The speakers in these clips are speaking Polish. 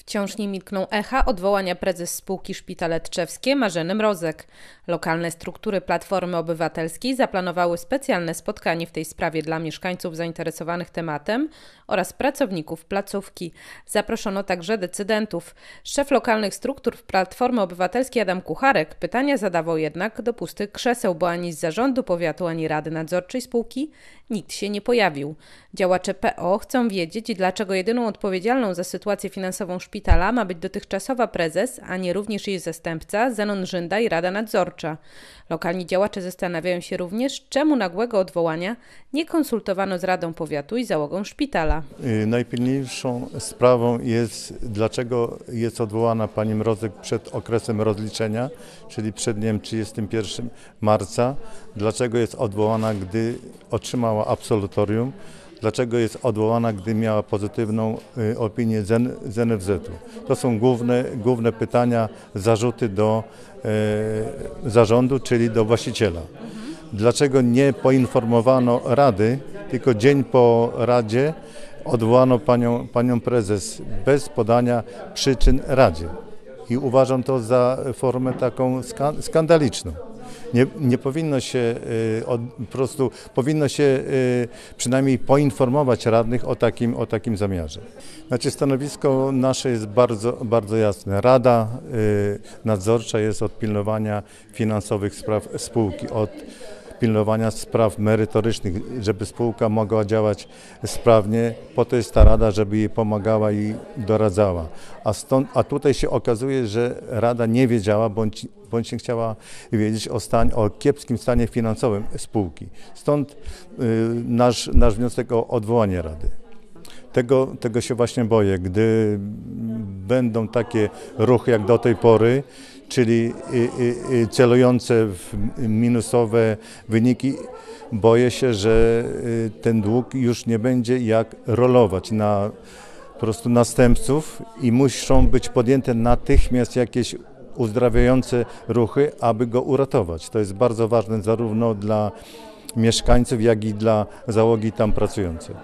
Wciąż nie milkną echa odwołania prezes spółki Szpitale Tczewskie Marzeny Mrozek. Lokalne struktury Platformy Obywatelskiej zaplanowały specjalne spotkanie w tej sprawie dla mieszkańców zainteresowanych tematem oraz pracowników placówki. Zaproszono także decydentów. Szef lokalnych struktur Platformy Obywatelskiej Adam Kucharek pytania zadawał jednak do pustych krzeseł, bo ani z zarządu powiatu, ani rady nadzorczej spółki nikt się nie pojawił. Działacze PO chcą wiedzieć, dlaczego jedyną odpowiedzialną za sytuację finansową szpitala ma być dotychczasowa prezes, a nie również jej zastępca, Zenon Żynda i Rada Nadzorcza. Lokalni działacze zastanawiają się również, czemu nagłego odwołania nie konsultowano z Radą Powiatu i załogą szpitala. Y, najpilniejszą sprawą jest, dlaczego jest odwołana pani Mrozek przed okresem rozliczenia, czyli przed dniem 31 marca. Dlaczego jest odwołana, gdy otrzymała absolutorium dlaczego jest odwołana, gdy miała pozytywną y, opinię z NFZ-u. To są główne, główne pytania, zarzuty do e, zarządu, czyli do właściciela. Dlaczego nie poinformowano Rady, tylko dzień po Radzie odwołano panią, panią prezes bez podania przyczyn Radzie. I uważam to za formę taką skandaliczną. Nie, nie powinno się y, po prostu, powinno się y, przynajmniej poinformować radnych o takim, o takim zamiarze. Znaczy stanowisko nasze jest bardzo, bardzo jasne. Rada y, nadzorcza jest od pilnowania finansowych spraw spółki, od pilnowania spraw merytorycznych, żeby spółka mogła działać sprawnie. Po to jest ta rada, żeby jej pomagała i doradzała. A, stąd, a tutaj się okazuje, że rada nie wiedziała bądź, bądź nie chciała wiedzieć o, stań, o kiepskim stanie finansowym spółki. Stąd y, nasz, nasz wniosek o odwołanie rady. Tego, tego się właśnie boję, gdy będą takie ruchy jak do tej pory, czyli celujące w minusowe wyniki, boję się, że y, ten dług już nie będzie jak rolować na po prostu następców i muszą być podjęte natychmiast jakieś uzdrawiające ruchy, aby go uratować. To jest bardzo ważne zarówno dla mieszkańców, jak i dla załogi tam pracującej.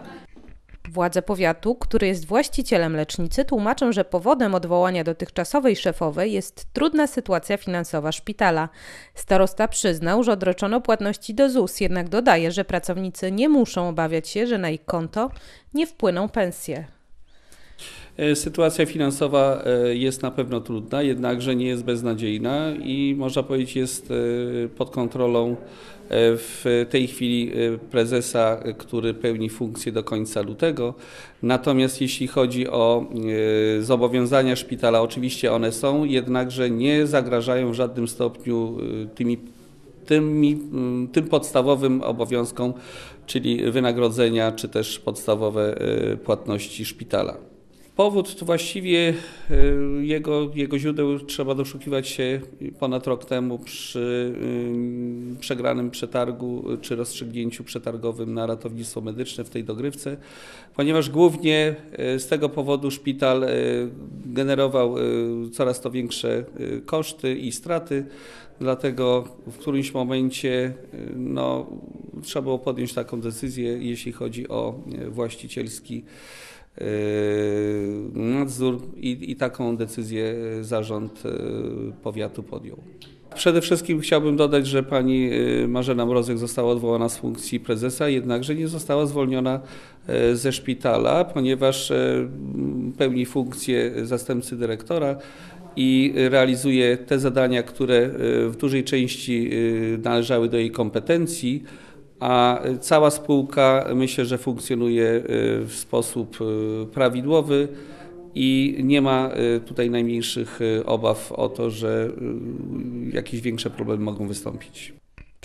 Władze powiatu, który jest właścicielem lecznicy, tłumaczą, że powodem odwołania dotychczasowej szefowej jest trudna sytuacja finansowa szpitala. Starosta przyznał, że odroczono płatności do ZUS, jednak dodaje, że pracownicy nie muszą obawiać się, że na ich konto nie wpłyną pensje. E, sytuacja finansowa e, jest na pewno trudna, jednakże nie jest beznadziejna i można powiedzieć jest e, pod kontrolą w tej chwili prezesa, który pełni funkcję do końca lutego. Natomiast jeśli chodzi o zobowiązania szpitala, oczywiście one są, jednakże nie zagrażają w żadnym stopniu tymi tymi, tym podstawowym obowiązkom, czyli wynagrodzenia czy też podstawowe płatności szpitala. Powód to właściwie y, jego, jego źródeł trzeba doszukiwać się ponad rok temu przy y, przegranym przetargu czy rozstrzygnięciu przetargowym na ratownictwo medyczne w tej dogrywce, ponieważ głównie z tego powodu szpital generował coraz to większe koszty i straty, dlatego w którymś momencie no, trzeba było podjąć taką decyzję, jeśli chodzi o właścicielski nadzór i, i taką decyzję zarząd yy, powiatu podjął. Przede wszystkim chciałbym dodać, że pani yy, Marzena Mrozek została odwołana z funkcji prezesa, jednakże nie została zwolniona ze szpitala, ponieważ pełni funkcję zastępcy dyrektora i realizuje te zadania, które w dużej części należały do jej kompetencji a cała spółka myślę, że funkcjonuje y, w sposób y, prawidłowy i nie ma y, tutaj najmniejszych obaw o to, że jakieś większe problemy mogą wystąpić.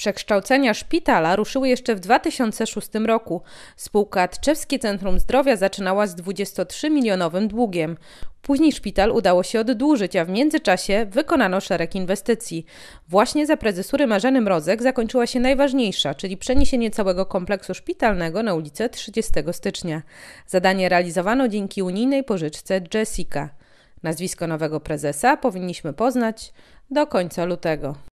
Przekształcenia szpitala ruszyły jeszcze w 2006 roku. Spółka Tczewskie Centrum Zdrowia zaczynała z 23-milionowym długiem. Później szpital udało się oddłużyć, a w międzyczasie wykonano szereg inwestycji. Właśnie za prezesury Marzeny Mrozek zakończyła się najważniejsza, czyli przeniesienie całego kompleksu szpitalnego na ulicę 30 stycznia. Zadanie realizowano dzięki unijnej pożyczce Jessica. Nazwisko nowego prezesa powinniśmy poznać do końca lutego.